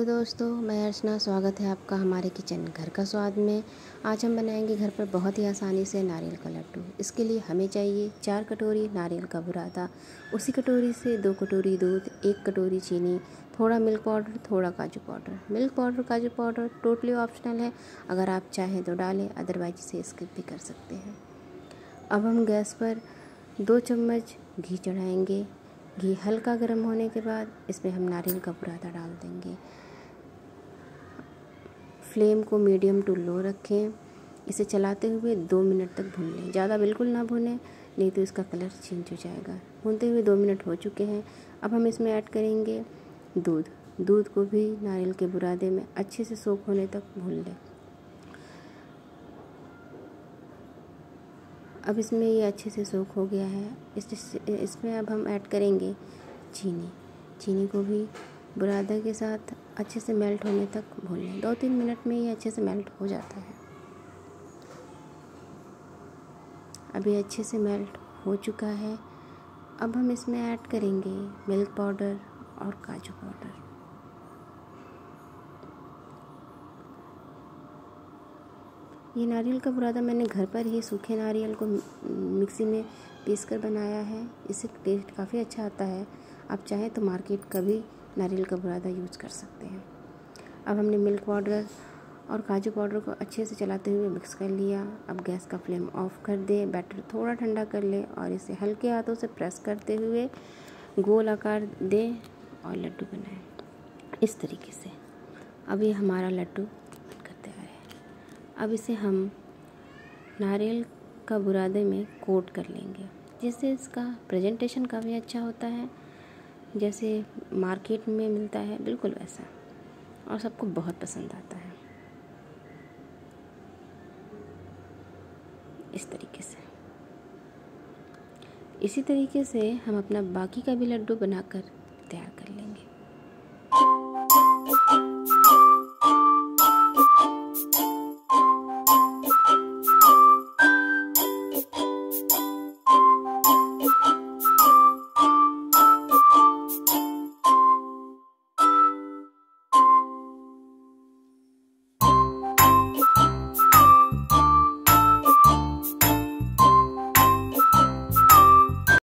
तो दोस्तों, मैं अर्चना, स्वागत है आपका हमारे किचन घर का स्वाद में। आज हम बनाएँगे घर पर बहुत ही आसानी से नारियल का लड्डू। इसके लिए हमें चाहिए चार कटोरी नारियल का बुरादा। उसी कटोरी से दो कटोरी दूध, एक कटोरी चीनी, थोड़ा मिल्क पाउडर, थोड़ा काजू पाउडर। मिल्क पाउडर, काजू पाउडर टोटली ऑप्शनल है। अगर आप चाहें तो डालें, अदरवाइज़ इसे स्किप भी कर सकते हैं। अब हम गैस पर दो चम्मच घी चढ़ाएँगे। घी हल्का गर्म होने के बाद इसमें हम नारियल का बुरादा डाल देंगे। फ्लेम को मीडियम टू लो रखें। इसे चलाते हुए दो मिनट तक भून लें। ज़्यादा बिल्कुल ना भूनें, नहीं तो इसका कलर चेंज हो जाएगा। भूनते हुए दो मिनट हो चुके हैं। अब हम इसमें ऐड करेंगे दूध। दूध को भी नारियल के बुरादे में अच्छे से सोख होने तक भून लें। अब इसमें ये अच्छे से सोख हो गया है। इस इसमें अब हम ऐड करेंगे चीनी। चीनी को भी बुरादा के साथ अच्छे से मेल्ट होने तक भून लें दो तीन मिनट में ये अच्छे से मेल्ट हो जाता है। अभी अच्छे से मेल्ट हो चुका है। अब हम इसमें ऐड करेंगे मिल्क पाउडर और काजू पाउडर ये नारियल का बुरादा मैंने घर पर ही सूखे नारियल को मिक्सी में पीस कर बनाया है। इससे टेस्ट काफ़ी अच्छा आता है। आप चाहें तो मार्केट का भी नारियल का बुरादा यूज़ कर सकते हैं। अब हमने मिल्क पाउडर और काजू पाउडर को अच्छे से चलाते हुए मिक्स कर लिया। अब गैस का फ्लेम ऑफ़ कर दें, बैटर थोड़ा ठंडा कर लें और इसे हल्के हाथों से प्रेस करते हुए गोल आकार दें और लड्डू बनाएँ। इस तरीके से। अब ये हमारा लड्डू बनकर तैयार है। अब इसे हम नारियल का बुरादे में कोट कर लेंगे, जिससे इसका प्रेजेंटेशन काफ़ी अच्छा होता है। जैसे मार्केट में मिलता है, बिल्कुल वैसा। और सबको बहुत पसंद आता है। इस तरीके से। इसी तरीके से हम अपना बाकी का भी लड्डू बनाकर तैयार